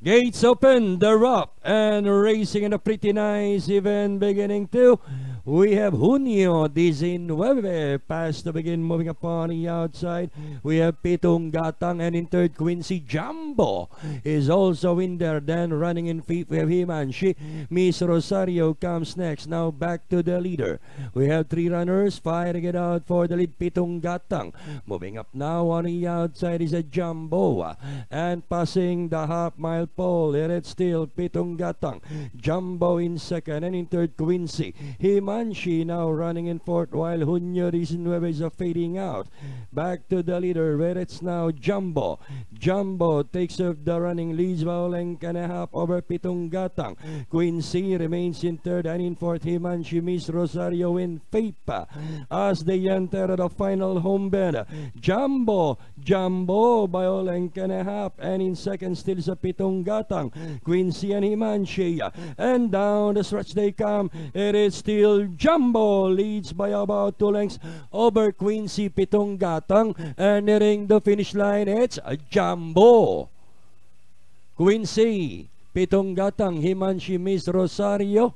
Gates open, they're up and racing in a pretty nice event beginning to. We have Junio Dizinueve past to begin moving upon the outside. We have Pitong Gatang and in third Quincy Jambo is also in there. Then running in fifth we have Himanshi. Miss Rosario comes next. Now back to the leader. We have three runners firing it out for the lead Pitong Gatang. Moving up now on the outside is a Jambo and passing the half mile pole. And it's still Pitong Gatang. Jambo in second and in third Quincy. Himanshi Manshi now running in fourth while Junio Dizinueve is fading out. Back to the leader where it's now Jambo. Jambo takes off the running leads by a length and a half over Pitong Gatang. Quincy remains in third and in fourth Himanshi Miss Rosario in fifth as they enter the final home bend. Jambo, Jambo by a length and a half and in second still sa Pitong Gatang. Quincy and Himanshi and down the stretch they come. It is still Jambo leads by about two lengths over Quincy Pitong Gatang and nearing the finish line it's Jambo. Quincy Pitong Gatang Himanshi Miss Rosario